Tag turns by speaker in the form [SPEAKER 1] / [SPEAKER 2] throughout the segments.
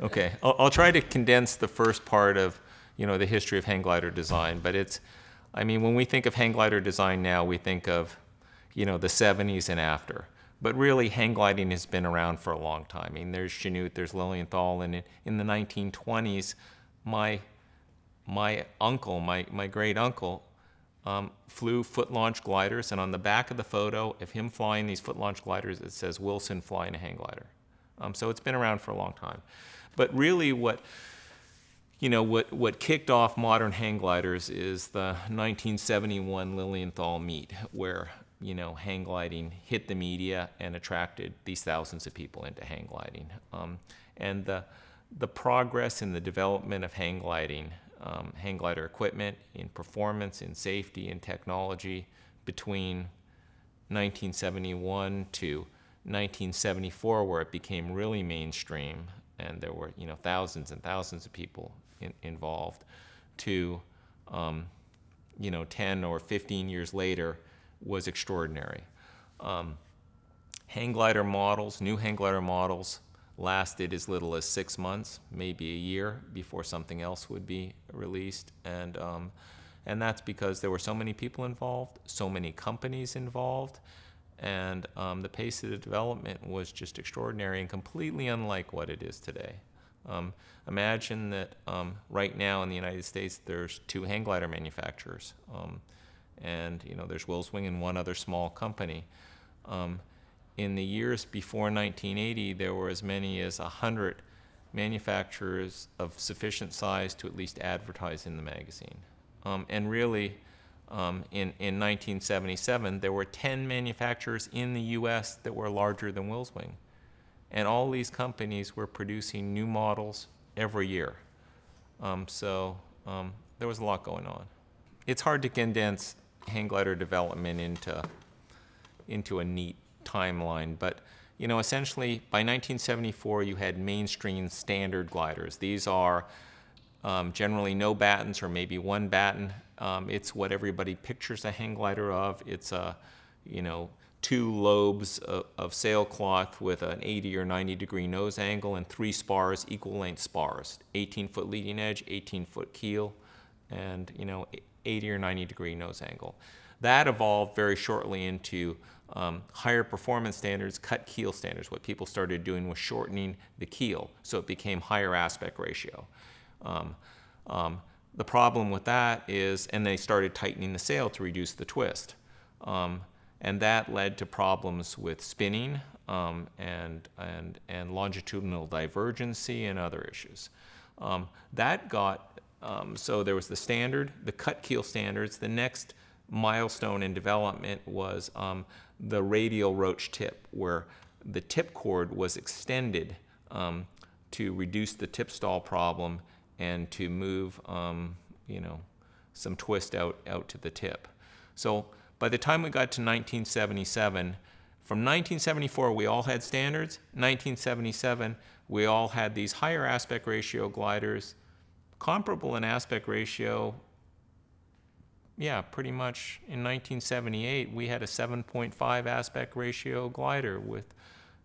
[SPEAKER 1] Okay, I'll, I'll try to condense the first part of, you know, the history of hang glider design, but it's, I mean, when we think of hang glider design now, we think of, you know, the 70s and after. But really, hang gliding has been around for a long time. I mean, there's Chanute, there's Lilienthal, and in, in the 1920s, my, my uncle, my, my great uncle, um, flew foot launch gliders, and on the back of the photo of him flying these foot launch gliders, it says Wilson flying a hang glider. Um, so it's been around for a long time. But really, what you know, what, what kicked off modern hang gliders is the 1971 Lilienthal meet, where you know, hang gliding hit the media and attracted these thousands of people into hang gliding. Um, and the, the progress in the development of hang gliding, um, hang glider equipment in performance, in safety, in technology between 1971 to 1974, where it became really mainstream, and there were you know thousands and thousands of people in, involved, to um, you know 10 or 15 years later, was extraordinary. Um, hang glider models, new hang glider models, lasted as little as six months, maybe a year before something else would be released. And, um, and that's because there were so many people involved, so many companies involved, and um, the pace of the development was just extraordinary and completely unlike what it is today. Um, imagine that um, right now in the United States there's two hang glider manufacturers. Um, and you know there's Wills Wing and one other small company. Um, in the years before 1980, there were as many as 100 manufacturers of sufficient size to at least advertise in the magazine. Um, and really, um, in, in 1977, there were 10 manufacturers in the US that were larger than Wills Wing. And all these companies were producing new models every year. Um, so um, there was a lot going on. It's hard to condense hang glider development into, into a neat timeline. But you know, essentially by 1974, you had mainstream standard gliders. These are um, generally no battens or maybe one batten. Um, it's what everybody pictures a hang glider of. It's a, you know, two lobes of, of sailcloth with an 80 or 90 degree nose angle and three spars, equal length spars, 18 foot leading edge, 18 foot keel, and you know, 80 or 90 degree nose angle. That evolved very shortly into um, higher performance standards, cut keel standards. What people started doing was shortening the keel, so it became higher aspect ratio. Um, um, the problem with that is, and they started tightening the sail to reduce the twist. Um, and that led to problems with spinning um, and, and, and longitudinal divergency and other issues. Um, that got um, so there was the standard, the cut keel standards. The next milestone in development was um, the radial roach tip, where the tip chord was extended to reduce the tip stall problem and to move, um, you know, some twist out, out to the tip. So by the time we got to 1977, from 1974 we all had standards. 1977 we all had these higher aspect ratio gliders comparable in aspect ratio, yeah, pretty much in 1978, we had a 7.5 aspect ratio glider with,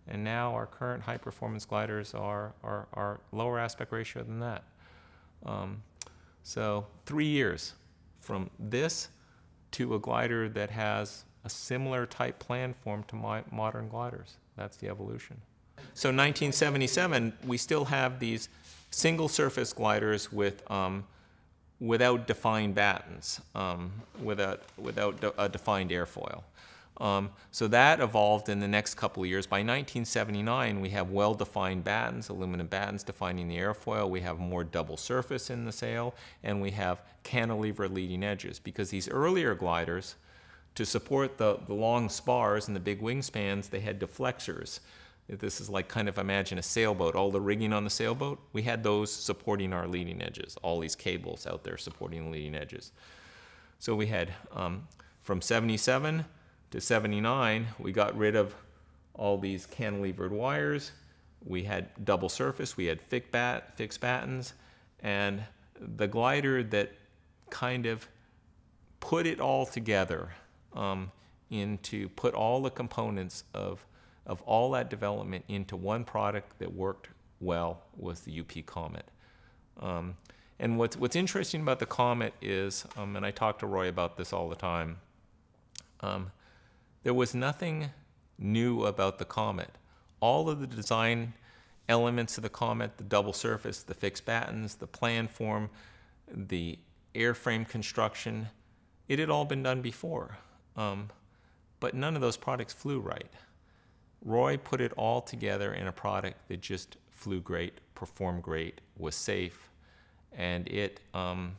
[SPEAKER 1] and now our current high performance gliders are, are, are lower aspect ratio than that. Um, so three years from this to a glider that has a similar type plan form to my modern gliders. That's the evolution. So 1977, we still have these single surface gliders with um, without defined battens, um, without, without de a defined airfoil. Um, so that evolved in the next couple of years. By 1979, we have well-defined battens, aluminum battens defining the airfoil. We have more double surface in the sail, and we have cantilever leading edges. Because these earlier gliders, to support the, the long spars and the big wingspans, they had deflexors. This is like kind of imagine a sailboat, all the rigging on the sailboat, we had those supporting our leading edges, all these cables out there supporting the leading edges. So we had um, from 77 to 79, we got rid of all these cantilevered wires. We had double surface, we had fixed, bat, fixed battens, and the glider that kind of put it all together um, into put all the components of of all that development into one product that worked well was the UP Comet. Um, and what's, what's interesting about the Comet is, um, and I talk to Roy about this all the time, um, there was nothing new about the Comet. All of the design elements of the Comet, the double surface, the fixed battens, the plan form, the airframe construction, it had all been done before. Um, but none of those products flew right. Roy put it all together in a product that just flew great, performed great, was safe, and it um,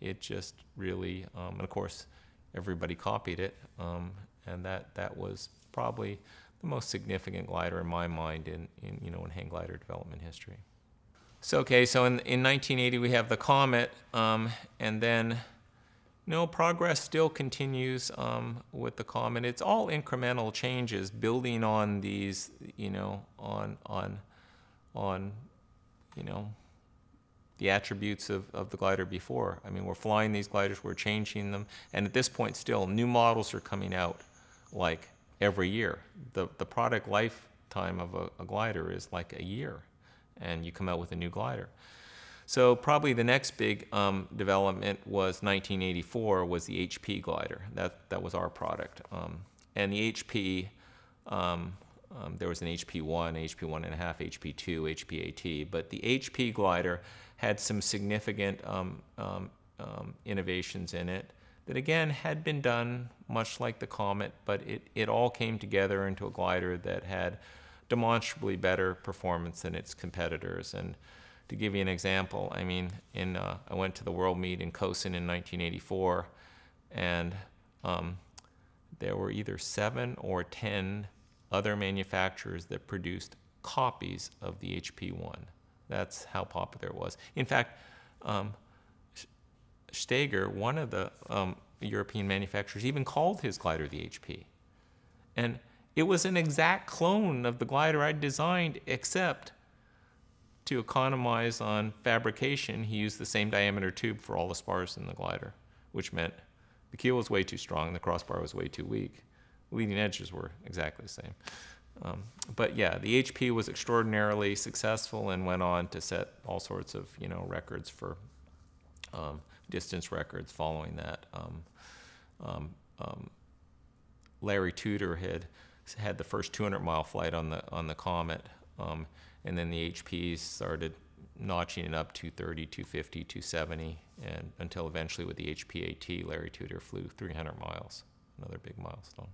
[SPEAKER 1] it just really, um, and of course, everybody copied it, um, and that that was probably the most significant glider in my mind in, in you know in hang glider development history. So okay, so in in 1980 we have the Comet, um, and then no, progress still continues um, with the comet. It's all incremental changes, building on these, you know, on on on, you know, the attributes of, of the glider before. I mean, we're flying these gliders, we're changing them, and at this point, still new models are coming out, like every year. The the product lifetime of a, a glider is like a year, and you come out with a new glider. So probably the next big um, development was 1984 was the HP glider. That that was our product. Um, and the HP, um, um, there was an HP one, HP one and a half, HP two, HP AT. But the HP glider had some significant um, um, innovations in it that again had been done much like the Comet, but it, it all came together into a glider that had demonstrably better performance than its competitors. And to give you an example, I mean, in uh, I went to the World Meet in Kössen in 1984, and um, there were either seven or ten other manufacturers that produced copies of the HP1. That's how popular it was. In fact, um, Steger, one of the um, European manufacturers, even called his glider the HP. And it was an exact clone of the glider I designed, except to economize on fabrication, he used the same diameter tube for all the spars in the glider, which meant the keel was way too strong, the crossbar was way too weak. Leading edges were exactly the same. Um, but yeah, the HP was extraordinarily successful and went on to set all sorts of you know records for um, distance records following that. Um, um, um Larry Tudor had had the first 200 mile flight on the on the Comet. Um, and then the HPs started notching it up 230, 250, 270, and until eventually with the HPAT, Larry Tudor flew 300 miles, another big milestone.